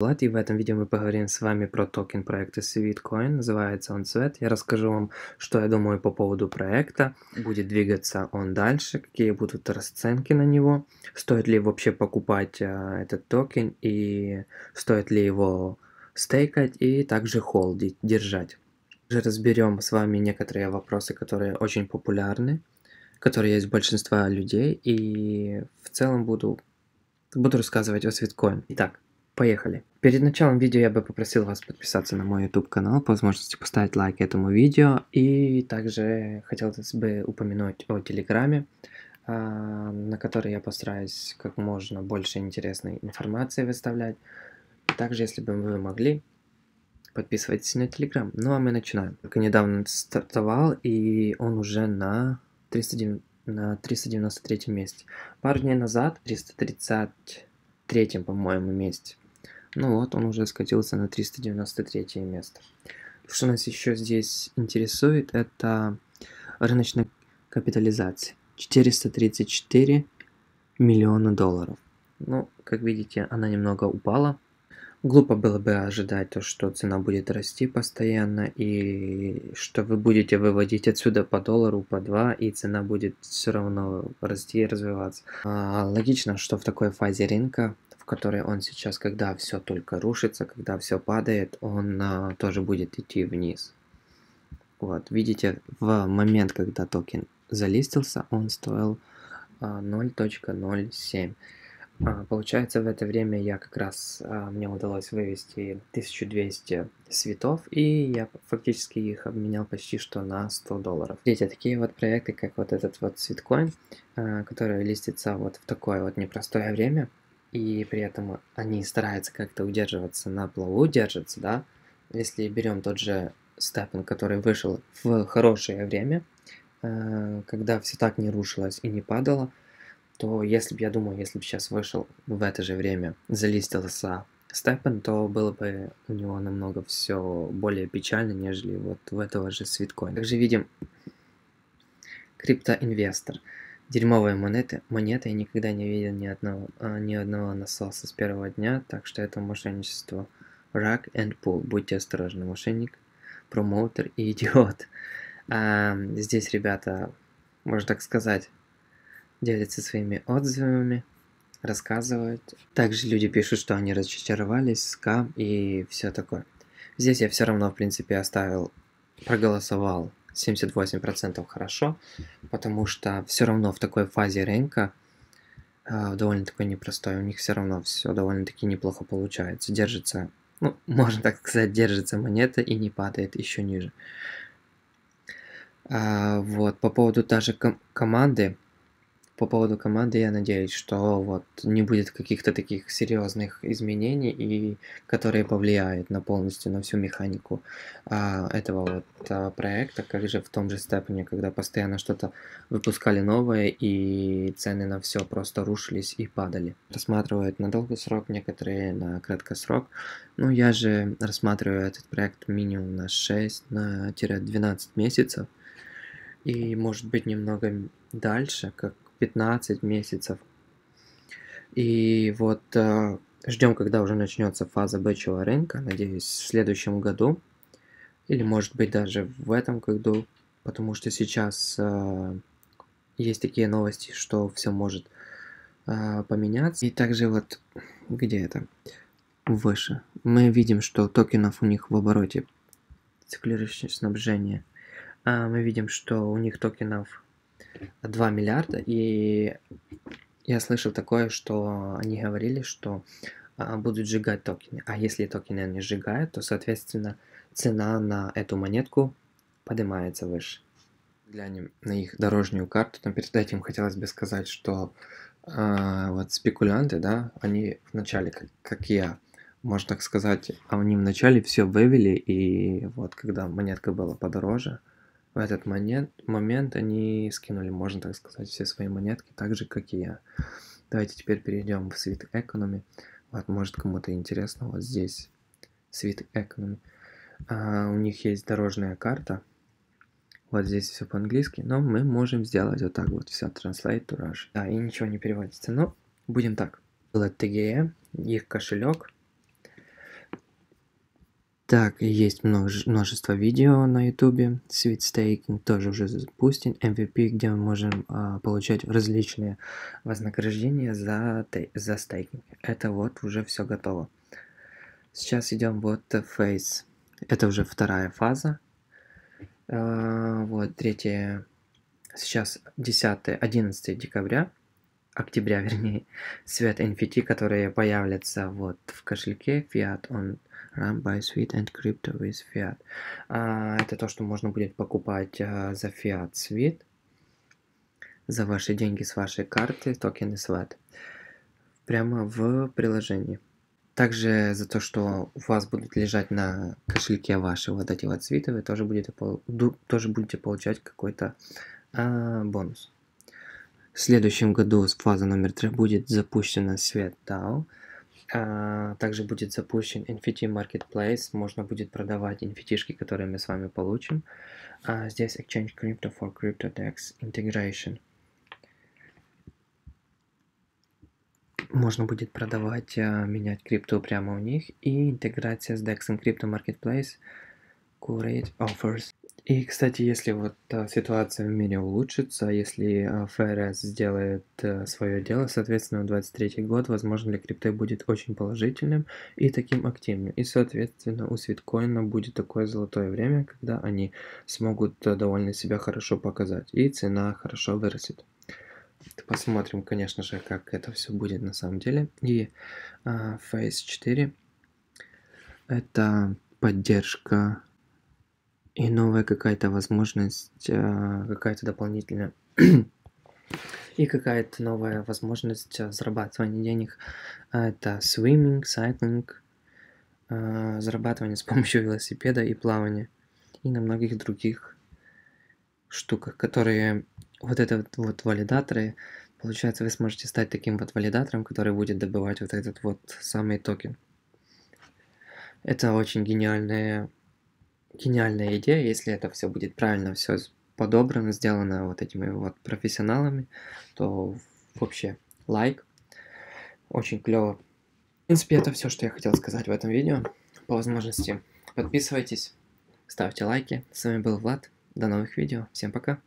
Влад, и в этом видео мы поговорим с вами про токен проекта Sweatcoin, называется он Sweat. Я расскажу вам, что я думаю по поводу проекта, будет двигаться он дальше, какие будут расценки на него, стоит ли вообще покупать а, этот токен и стоит ли его стейкать и также холдить, держать. Также разберем с вами некоторые вопросы, которые очень популярны, которые есть у большинства людей и в целом буду, буду рассказывать о Sweetcoin. Итак, Поехали. Перед началом видео я бы попросил вас подписаться на мой YouTube канал, по возможности поставить лайк этому видео. И также хотелось бы упомянуть о Телеграме, а, на который я постараюсь как можно больше интересной информации выставлять. Также, если бы вы могли, подписывайтесь на Телеграм. Ну а мы начинаем. Только недавно стартовал, и он уже на 309 на 393 месте. Пару дней назад 333 по-моему, месте. Ну вот, он уже скатился на 393 место. Что нас еще здесь интересует, это рыночная капитализация. 434 миллиона долларов. Ну, как видите, она немного упала. Глупо было бы ожидать то, что цена будет расти постоянно, и что вы будете выводить отсюда по доллару, по два, и цена будет все равно расти и развиваться. А, логично, что в такой фазе рынка которой он сейчас, когда все только рушится, когда все падает, он а, тоже будет идти вниз. Вот, видите, в момент, когда токен залистился, он стоил а, 0.07. А, получается, в это время я как раз, а, мне удалось вывести 1200 светов, и я фактически их обменял почти что на 100 долларов. Видите, такие вот проекты, как вот этот вот свиткоин, а, который листится вот в такое вот непростое время, и при этом они стараются как-то удерживаться на плаву, держатся, да. Если берем тот же Степан, который вышел в хорошее время, э, когда все так не рушилось и не падало, то если бы, я думаю, если бы сейчас вышел в это же время, залистился Степан, то было бы у него намного все более печально, нежели вот в этого же свиткоина. Также видим криптоинвестор. инвестор Дерьмовые монеты. Монеты я никогда не видел ни одного, а, ни одного насоса с первого дня, так что это мошенничество. Рак and pull. Будьте осторожны, мошенник, промоутер и идиот. А, здесь ребята, можно так сказать, делятся своими отзывами, рассказывают. Также люди пишут, что они разочаровались, скам и все такое. Здесь я все равно, в принципе, оставил, проголосовал 78% хорошо, потому что все равно в такой фазе рынка э, довольно такой непростой, у них все равно все довольно-таки неплохо получается, держится, ну, можно так сказать, держится монета и не падает еще ниже. А, вот, по поводу даже ком команды, по поводу команды я надеюсь, что вот не будет каких-то таких серьезных изменений, и которые повлияют на полностью на всю механику а, этого вот а, проекта, как же в том же степени, когда постоянно что-то выпускали новое, и цены на все просто рушились и падали. Рассматривают на долгий срок, некоторые на краткосрок. Ну, я же рассматриваю этот проект минимум на 6 на 12 месяцев. И может быть немного дальше, как 15 месяцев. И вот э, ждем, когда уже начнется фаза бычьего рынка, надеюсь, в следующем году. Или может быть даже в этом году, потому что сейчас э, есть такие новости, что все может э, поменяться. И также вот, где это? Выше. Мы видим, что токенов у них в обороте циклирующее снабжение. А мы видим, что у них токенов 2 миллиарда, и я слышал такое, что они говорили, что а, будут сжигать токены. А если токены не сжигают, то, соответственно, цена на эту монетку поднимается выше. Глянем на их дорожную карту. Там перед этим хотелось бы сказать, что э, вот спекулянты, да, они вначале, как, как я, можно так сказать, они вначале все вывели, и вот когда монетка была подороже, в этот момент, момент они скинули, можно так сказать, все свои монетки, так же, как и я. Давайте теперь перейдем в Sweet Economy. Вот, может кому-то интересно, вот здесь Sweet Economy. А, у них есть дорожная карта. Вот здесь все по-английски, но мы можем сделать вот так вот, все, Translate to Rush. Да, и ничего не переводится, но будем так. Было TGE, их кошелек. Так, есть множество видео на ютубе, Sweet Staking тоже уже запустен, MVP, где мы можем а, получать различные вознаграждения за, за стейкинг. Это вот уже все готово. Сейчас идем вот Face. Это уже вторая фаза. А, вот, третья. Сейчас 10, 11 декабря, октября вернее, свет NFT, которые появятся вот в кошельке Fiat, он Run by Sweet and Crypto with Fiat. А, это то, что можно будет покупать а, за Fiat Sweet, за ваши деньги с вашей карты, токены SWAT, прямо в приложении. Также за то, что у вас будут лежать на кошельке ваши вот эти вот свиты, вы тоже будете, тоже будете получать какой-то а, бонус. В следующем году фаза номер 3 будет запущена Свет DAO. А, также будет запущен NFT Marketplace, можно будет продавать NFT, которые мы с вами получим. А, здесь Exchange Crypto for Crypto DEX Integration. Можно будет продавать, а, менять крипту прямо у них. И интеграция с DEX Crypto Marketplace Curate Offers. И, кстати, если вот а, ситуация в мире улучшится, если а, ФРС сделает а, свое дело, соответственно, 23 год, возможно, для крипты будет очень положительным и таким активным. И, соответственно, у свиткоина будет такое золотое время, когда они смогут довольно себя хорошо показать, и цена хорошо вырастет. Посмотрим, конечно же, как это все будет на самом деле. И а, Phase 4 это поддержка и новая какая-то возможность, а, какая-то дополнительная и какая-то новая возможность а, зарабатывания денег. Это swimming, cycling, а, зарабатывание с помощью велосипеда и плавания. И на многих других штуках, которые вот это вот валидаторы, получается, вы сможете стать таким вот валидатором, который будет добывать вот этот вот самый токен. Это очень гениальная гениальная идея, если это все будет правильно, все подобрано, сделано вот этими вот профессионалами, то вообще лайк. Очень клево. В принципе, это все, что я хотел сказать в этом видео. По возможности подписывайтесь, ставьте лайки. С вами был Влад. До новых видео. Всем пока.